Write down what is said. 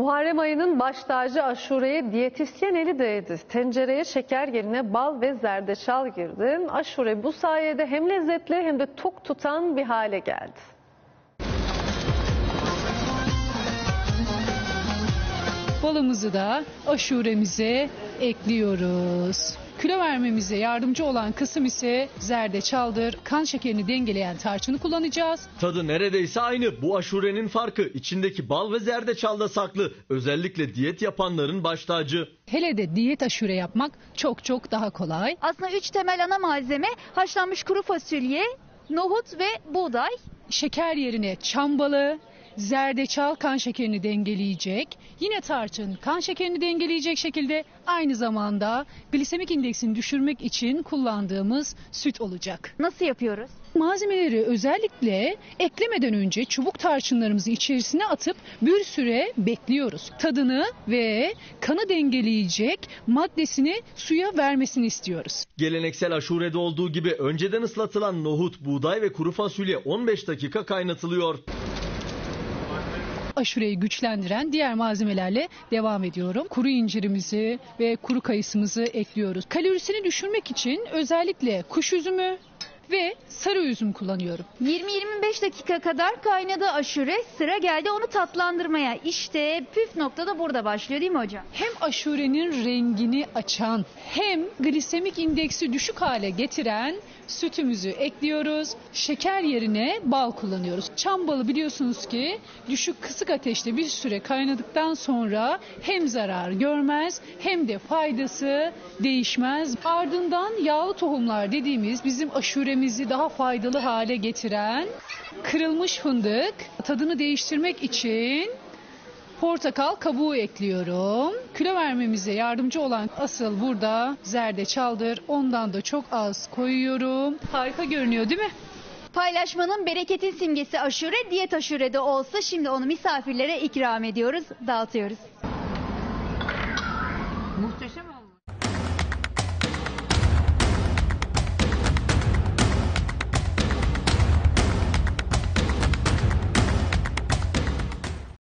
Muharrem ayının baş tacı aşureye diyetisyen eli değdi. Tencereye şeker yerine bal ve zerdeçal girdi. Aşure bu sayede hem lezzetli hem de tok tutan bir hale geldi. Balımızı da aşuremize ekliyoruz. Kilo vermemize yardımcı olan kısım ise zerdeçaldır. Kan şekerini dengeleyen tarçını kullanacağız. Tadı neredeyse aynı. Bu aşurenin farkı içindeki bal ve zerdeçalda saklı. Özellikle diyet yapanların baş tacı. Hele de diyet aşure yapmak çok çok daha kolay. Aslında üç temel ana malzeme haşlanmış kuru fasulye, nohut ve buğday. Şeker yerine çam balı, zerdeçal kan şekerini dengeleyecek. Yine tarçın kan şekerini dengeleyecek şekilde aynı zamanda glisemik indeksini düşürmek için kullandığımız süt olacak. Nasıl yapıyoruz? Malzemeleri özellikle eklemeden önce çubuk tarçınlarımızı içerisine atıp bir süre bekliyoruz. Tadını ve kanı dengeleyecek maddesini suya vermesini istiyoruz. Geleneksel aşurede olduğu gibi önceden ıslatılan nohut, buğday ve kuru fasulye 15 dakika kaynatılıyor. Aşureyi güçlendiren diğer malzemelerle devam ediyorum. Kuru incirimizi ve kuru kayısımızı ekliyoruz. Kalorisini düşürmek için özellikle kuş üzümü ve sarı üzüm kullanıyorum. 20-25 dakika kadar kaynadı aşure. Sıra geldi onu tatlandırmaya. İşte püf nokta da burada başlıyor değil mi hocam? Hem aşurenin rengini açan hem glisemik indeksi düşük hale getiren sütümüzü ekliyoruz. Şeker yerine bal kullanıyoruz. Çam balı biliyorsunuz ki düşük kısık ateşte bir süre kaynadıktan sonra hem zarar görmez hem de faydası değişmez. Ardından yağlı tohumlar dediğimiz bizim kahvemizi daha faydalı hale getiren kırılmış fındık. Tadını değiştirmek için portakal kabuğu ekliyorum. Kilo vermemize yardımcı olan asıl burada zerdeçaldır. Ondan da çok az koyuyorum. Harika görünüyor değil mi? Paylaşmanın bereketin simgesi aşure, diyet aşure de olsa şimdi onu misafirlere ikram ediyoruz, dağıtıyoruz. Muhteşem